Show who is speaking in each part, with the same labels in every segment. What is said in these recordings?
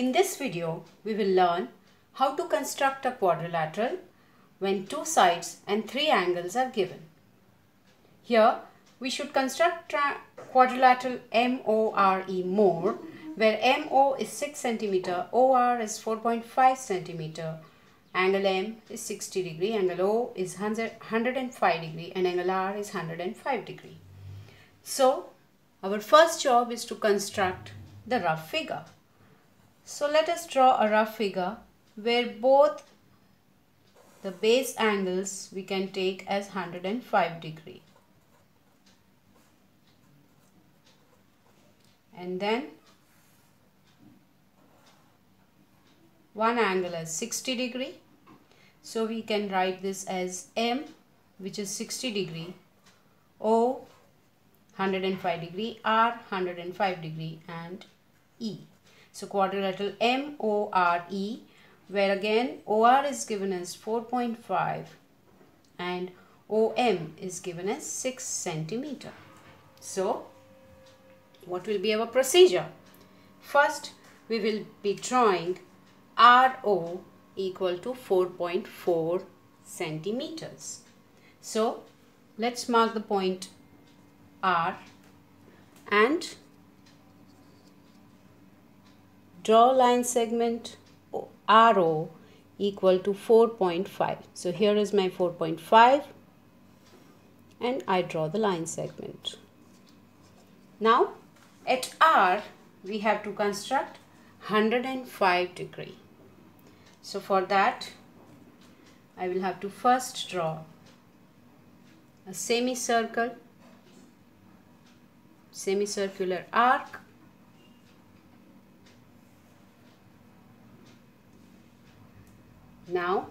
Speaker 1: In this video, we will learn how to construct a quadrilateral when two sides and three angles are given. Here, we should construct quadrilateral MORE more where MO is 6 cm, OR is 4.5 cm, angle M is 60 degree, angle O is 105 degree and angle R is 105 degree. So, our first job is to construct the rough figure. So let us draw a rough figure where both the base angles we can take as 105 degree. And then one angle as 60 degree. So we can write this as M which is 60 degree, O 105 degree, R 105 degree and E. So quadrilateral M-O-R-E where again OR is given as 4.5 and OM is given as 6 centimeter. So what will be our procedure? First we will be drawing RO equal to 4.4 centimeters. So let's mark the point R and draw line segment RO equal to 4.5. So here is my 4.5 and I draw the line segment. Now at R we have to construct 105 degree. So for that I will have to first draw a semicircle, semicircular arc Now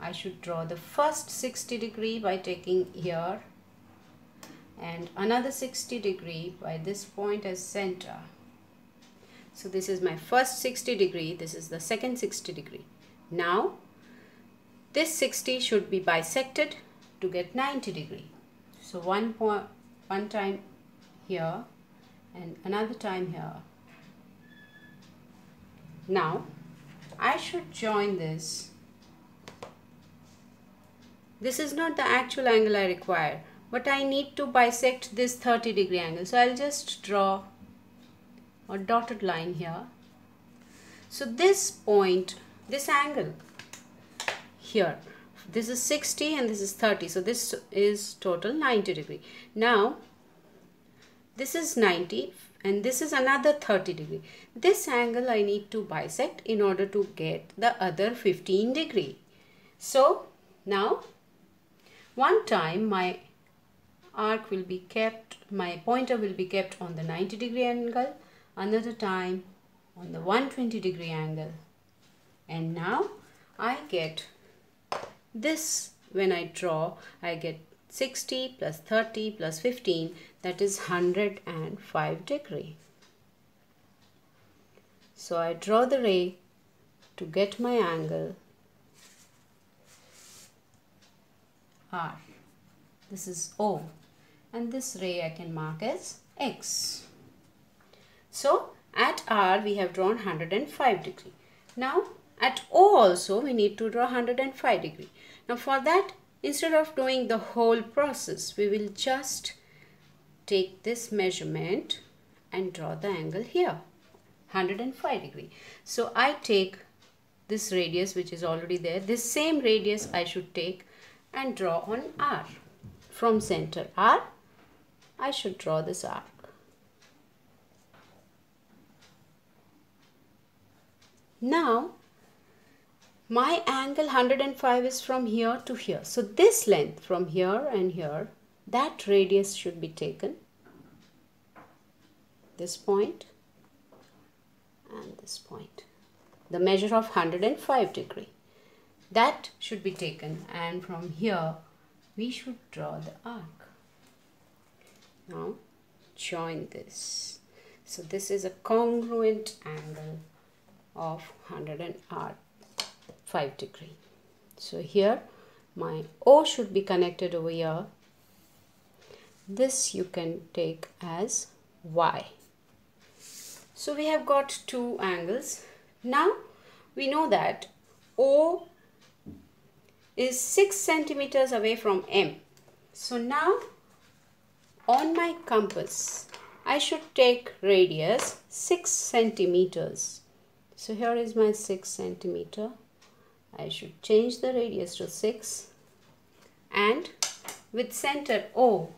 Speaker 1: I should draw the first 60 degree by taking here and another 60 degree by this point as center. So this is my first 60 degree, this is the second 60 degree. Now this 60 should be bisected to get 90 degree. So one point one time here and another time here. Now I should join this this is not the actual angle I require, but I need to bisect this 30 degree angle. So I'll just draw a dotted line here. So this point, this angle here, this is 60 and this is 30. So this is total 90 degree. Now, this is 90 and this is another 30 degree. This angle I need to bisect in order to get the other 15 degree. So now one time my arc will be kept, my pointer will be kept on the 90 degree angle, another time on the 120 degree angle. And now I get this when I draw, I get 60 plus 30 plus 15 that is 105 degree. So I draw the ray to get my angle R. This is O and this ray I can mark as X. So at R we have drawn 105 degree. Now at O also we need to draw 105 degree. Now for that instead of doing the whole process we will just take this measurement and draw the angle here 105 degree. So I take this radius which is already there. This same radius I should take and draw on R. From center R, I should draw this arc. Now, my angle 105 is from here to here. So this length from here and here, that radius should be taken. This point and this point. The measure of 105 degree that should be taken and from here we should draw the arc. Now join this. So this is a congruent angle of 105 degree. So here my O should be connected over here. This you can take as Y. So we have got two angles. Now we know that O is 6 centimeters away from M. So now on my compass I should take radius 6 centimeters. So here is my 6 centimeter. I should change the radius to 6 and with center O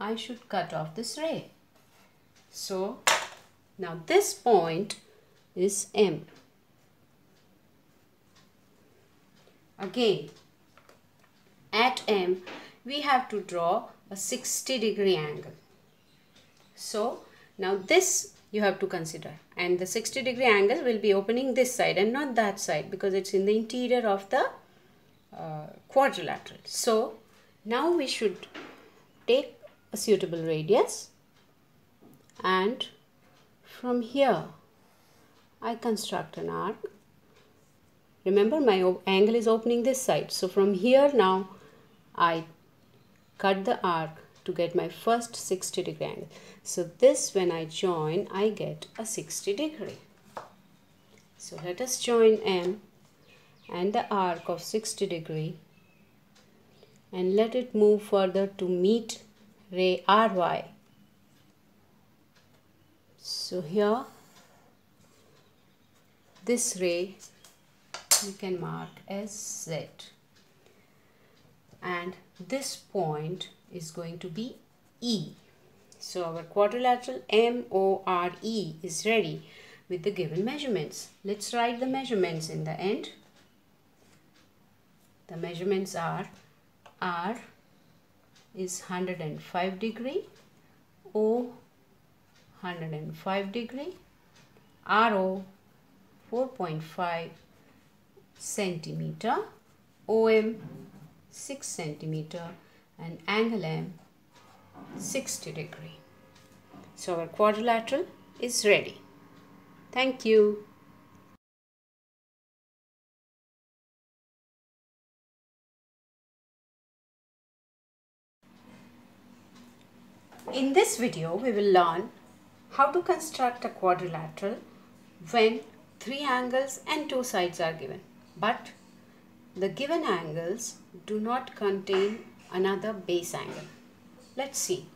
Speaker 1: I should cut off this ray. So now this point is M. Again, at M, we have to draw a 60 degree angle. So, now this you have to consider and the 60 degree angle will be opening this side and not that side because it's in the interior of the uh, quadrilateral. So, now we should take a suitable radius and from here I construct an arc remember my angle is opening this side. So from here now I cut the arc to get my first 60 degree angle. So this when I join I get a 60 degree. So let us join M and the arc of 60 degree and let it move further to meet ray RY. So here this ray we can mark as Z and this point is going to be E. So our quadrilateral MORE is ready with the given measurements. Let's write the measurements in the end. The measurements are R is 105 degree, O 105 degree, RO 4.5 centimeter, OM 6 centimeter and angle M 60 degree. So our quadrilateral is ready. Thank you. In this video, we will learn how to construct a quadrilateral when three angles and two sides are given. But the given angles do not contain another base angle. Let's see.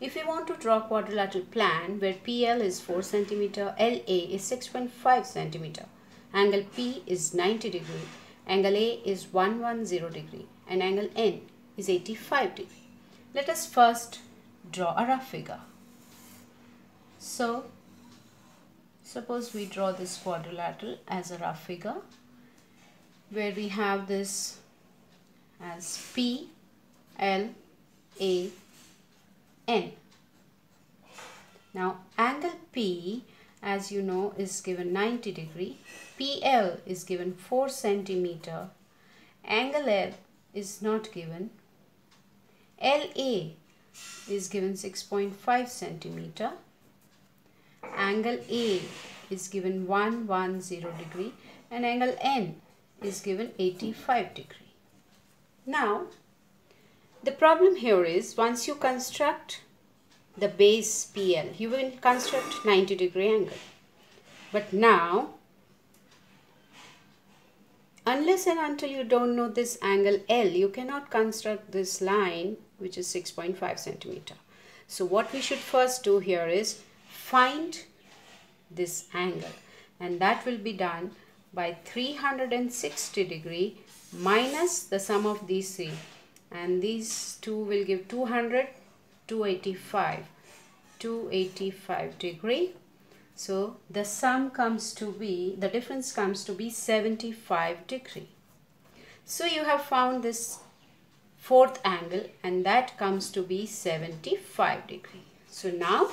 Speaker 1: If we want to draw quadrilateral plan where PL is 4 cm, LA is 6.5 cm, angle P is 90 degree, angle A is 110 degree and angle N is 85 degree. Let us first draw a rough figure. So, suppose we draw this quadrilateral as a rough figure where we have this as P, L, A, N. Now angle P as you know is given 90 degree, PL is given 4 centimeter, angle L is not given, LA is given 6.5 centimeter, angle A is given 110 degree. And angle N is given 85 degree. Now, the problem here is once you construct the base PL, you will construct 90 degree angle. But now, unless and until you don't know this angle L, you cannot construct this line which is 6.5 centimeter. So what we should first do here is find this angle and that will be done by 360 degree minus the sum of these three. And these two will give 200 285 285 degree. So the sum comes to be the difference comes to be 75 degree. So you have found this fourth angle and that comes to be 75 degree. So now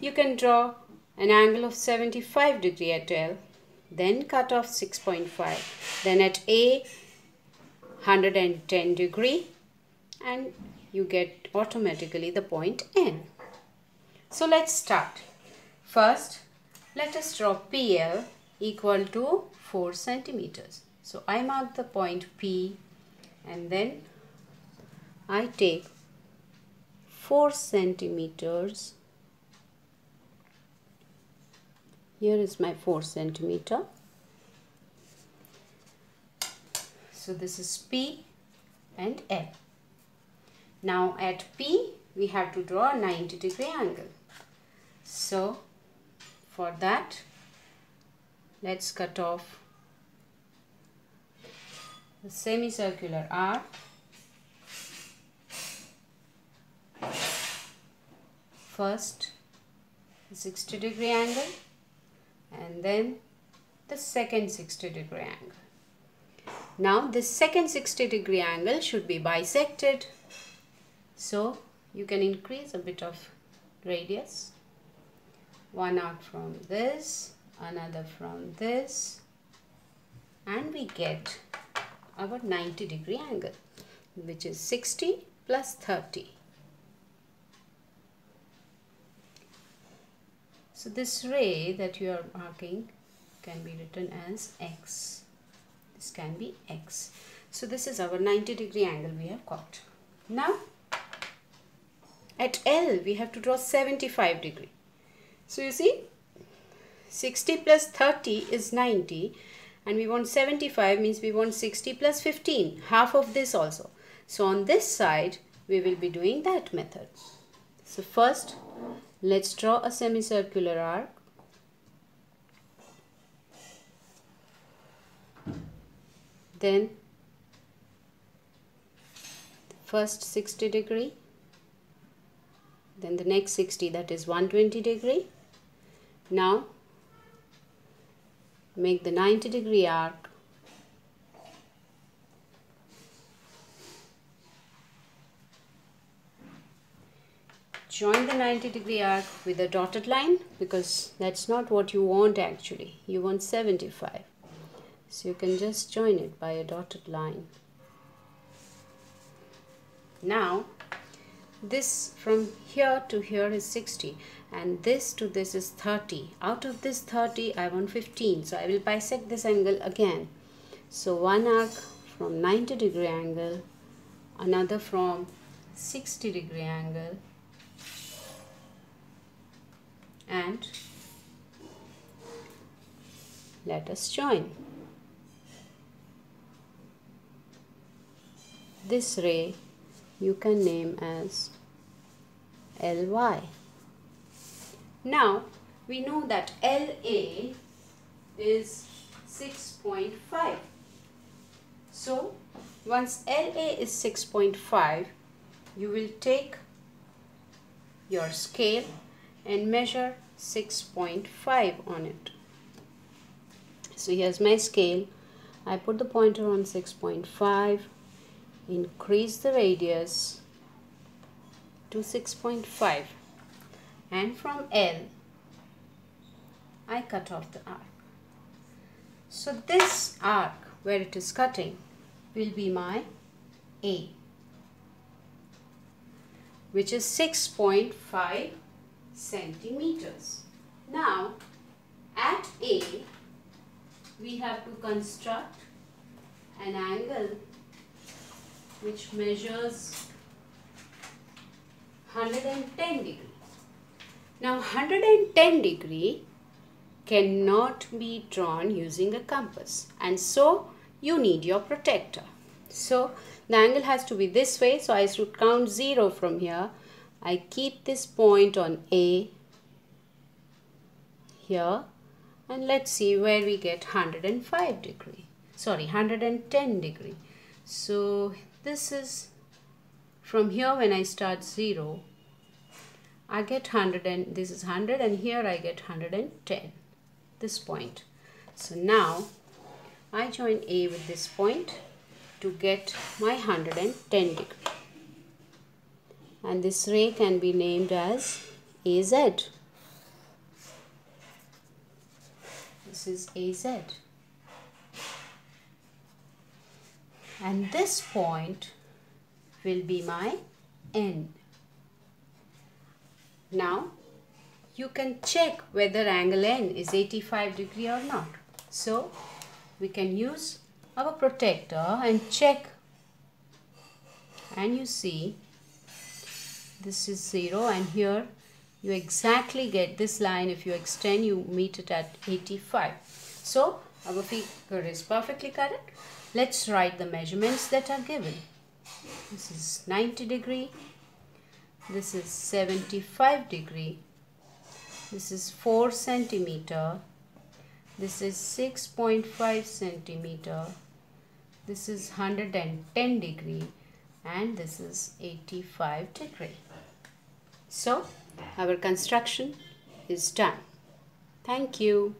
Speaker 1: you can draw an angle of 75 degree at L then cut off 6.5 then at A 110 degree and you get automatically the point N. So let's start. First let us draw PL equal to 4 centimeters. So I mark the point P and then I take 4 centimeters here is my 4 centimeter. So this is P and L. Now at P we have to draw a 90 degree angle. So for that let's cut off the semicircular arc first 60 degree angle and then the second 60 degree angle. Now this second 60 degree angle should be bisected. So you can increase a bit of radius. One arc from this, another from this and we get our 90 degree angle which is 60 plus 30. So this ray that you are marking can be written as x. This can be x. So this is our 90 degree angle we have got. Now at L we have to draw 75 degree. So you see 60 plus 30 is 90 and we want 75 means we want 60 plus 15 half of this also. So on this side we will be doing that method. So first Let's draw a semicircular arc. Then first 60 degree. Then the next 60 that is 120 degree. Now make the 90 degree arc join the 90 degree arc with a dotted line because that's not what you want actually. You want 75 so you can just join it by a dotted line. Now this from here to here is 60 and this to this is 30 out of this 30 I want 15 so I will bisect this angle again. So one arc from 90 degree angle another from 60 degree angle and let us join. This ray you can name as Ly. Now we know that LA is 6.5. So once LA is 6.5 you will take your scale and measure 6.5 on it. So here's my scale. I put the pointer on 6.5, increase the radius to 6.5 and from L I cut off the arc. So this arc where it is cutting will be my A which is 6.5 centimeters. Now at A we have to construct an angle which measures 110 degree. Now 110 degree cannot be drawn using a compass and so you need your protractor. So the angle has to be this way so I should count 0 from here I keep this point on A here and let's see where we get 105 degree. Sorry 110 degree. So this is from here when I start 0 I get 100 and this is 100 and here I get 110 this point. So now I join A with this point to get my 110 degree and this ray can be named as AZ. This is AZ. And this point will be my N. Now you can check whether angle N is 85 degree or not. So we can use our protractor and check and you see this is 0 and here you exactly get this line. If you extend you meet it at 85 so our figure is perfectly correct. Let's write the measurements that are given. This is 90 degree. This is 75 degree. This is 4 centimeter. This is 6.5 centimeter. This is 110 degree. And this is 85 degree so our construction is done. Thank you